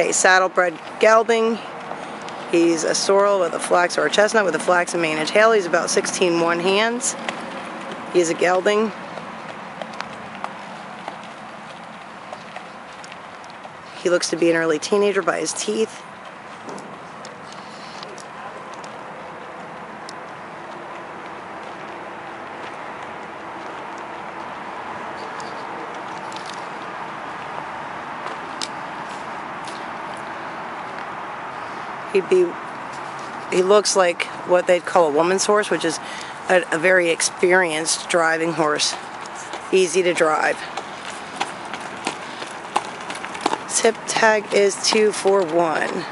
Okay, saddlebred gelding. He's a sorrel with a flax or a chestnut with a flaxen mane and tail. He's about 16 one hands. He's a gelding. He looks to be an early teenager by his teeth. He'd be, he looks like what they'd call a woman's horse, which is a, a very experienced driving horse. Easy to drive. Hip tag is 241.